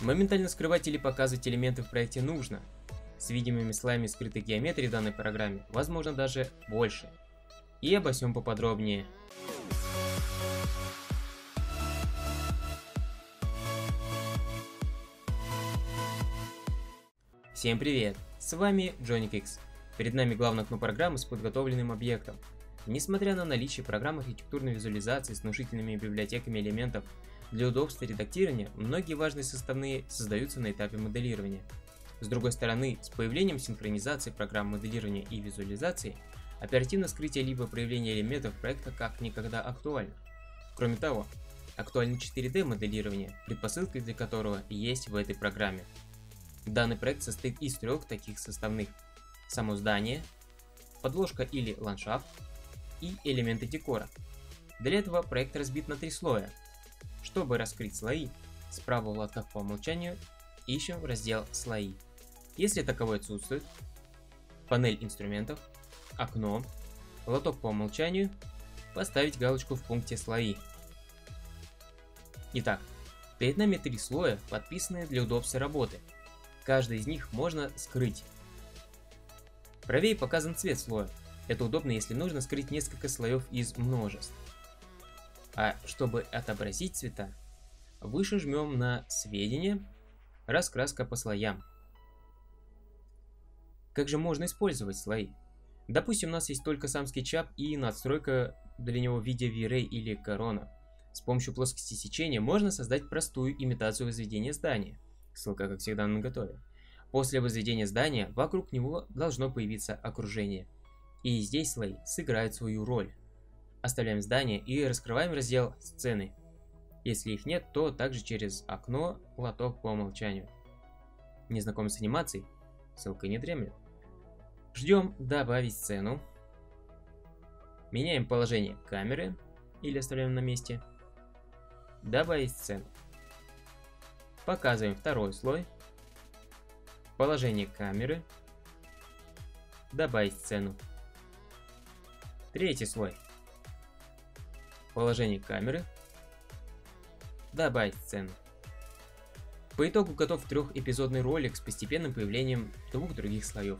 Моментально скрывать или показывать элементы в проекте нужно. С видимыми слоями скрытой геометрии в данной программе возможно даже больше. И обо всем поподробнее. Всем привет! С вами Джоник X. Перед нами главное окно программы с подготовленным объектом. Несмотря на наличие программ архитектурной визуализации с внушительными библиотеками элементов, для удобства редактирования многие важные составные создаются на этапе моделирования. С другой стороны, с появлением синхронизации программ моделирования и визуализации, оперативное скрытие либо проявление элементов проекта как никогда актуально. Кроме того, актуально 4D моделирование, предпосылкой для которого есть в этой программе. Данный проект состоит из трех таких составных. Само здание, подложка или ландшафт и элементы декора. Для этого проект разбит на три слоя – чтобы раскрыть слои, справа в лотках по умолчанию ищем раздел «Слои». Если таковой отсутствует, панель инструментов, окно, лоток по умолчанию, поставить галочку в пункте «Слои». Итак, перед нами три слоя, подписанные для удобства работы. Каждый из них можно скрыть. Правее показан цвет слоя. Это удобно, если нужно скрыть несколько слоев из множеств. А чтобы отобразить цвета, выше жмем на «Сведения», «Раскраска по слоям». Как же можно использовать слои? Допустим, у нас есть только сам SketchUp и надстройка для него в виде V-Ray или корона. С помощью плоскости сечения можно создать простую имитацию возведения здания. Ссылка, как всегда, на готове. После возведения здания вокруг него должно появиться окружение. И здесь слои сыграют свою роль. Оставляем здание и раскрываем раздел «Сцены». Если их нет, то также через окно лоток по умолчанию. Не знаком с анимацией? Ссылка не дремлет. Ждем добавить сцену. Меняем положение камеры или оставляем на месте. Добавить сцену. Показываем второй слой. Положение камеры. Добавить сцену. Третий слой положение камеры, добавить сцену. По итогу готов трехэпизодный ролик с постепенным появлением двух других слоев.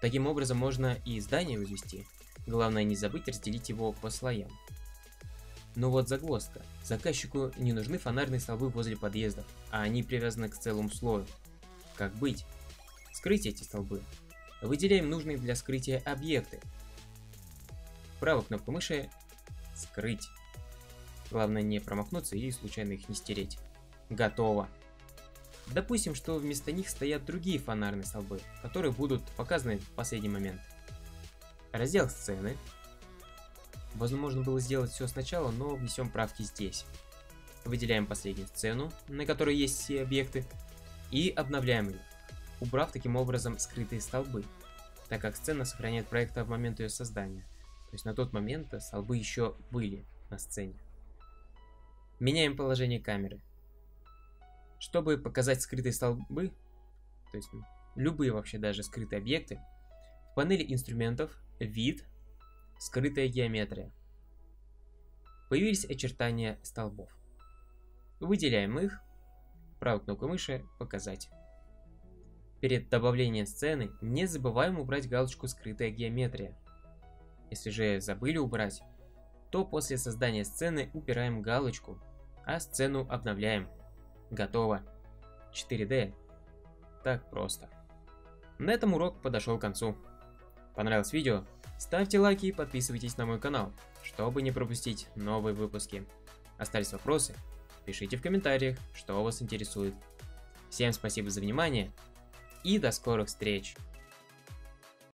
Таким образом можно и здание возвести, главное не забыть разделить его по слоям. Но вот загвоздка. Заказчику не нужны фонарные столбы возле подъездов, а они привязаны к целому слою. Как быть? Скрыть эти столбы. Выделяем нужные для скрытия объекты. Правой кнопкой мыши «Скрыть». Главное не промахнуться и случайно их не стереть. Готово. Допустим, что вместо них стоят другие фонарные столбы, которые будут показаны в последний момент. Раздел сцены. Возможно было сделать все сначала, но внесем правки здесь. Выделяем последнюю сцену, на которой есть все объекты, и обновляем их, убрав таким образом скрытые столбы, так как сцена сохраняет проект в момент ее создания. То есть на тот момент столбы еще были на сцене. Меняем положение камеры. Чтобы показать скрытые столбы, то есть любые вообще даже скрытые объекты, в панели инструментов «Вид», «Скрытая геометрия». Появились очертания столбов. Выделяем их, правой кнопкой мыши «Показать». Перед добавлением сцены не забываем убрать галочку «Скрытая геометрия». Если же забыли убрать, то после создания сцены убираем галочку а сцену обновляем. Готово. 4D. Так просто. На этом урок подошел к концу. Понравилось видео? Ставьте лайки и подписывайтесь на мой канал, чтобы не пропустить новые выпуски. Остались вопросы? Пишите в комментариях, что вас интересует. Всем спасибо за внимание и до скорых встреч!